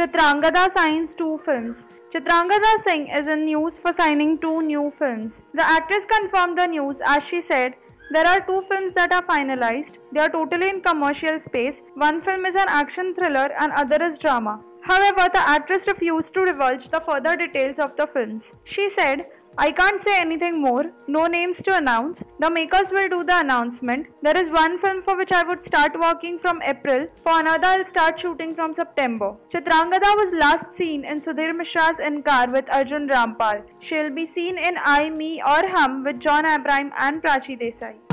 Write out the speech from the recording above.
Chitrangada signs two films. Chitrangada Singh is in news for signing two new films. The actress confirmed the news as she said, there are two films that are finalized. They are totally in commercial space. One film is an action thriller and other is drama. However, the actress refused to divulge the further details of the films. She said, I can't say anything more, no names to announce. The makers will do the announcement. There is one film for which I would start working from April, for another I'll start shooting from September. Chitrangada was last seen in Sudhir Mishra's Inkaar with Arjun Rampal. She'll be seen in I, Me Aur Hum with John Abraham and Prachi Desai.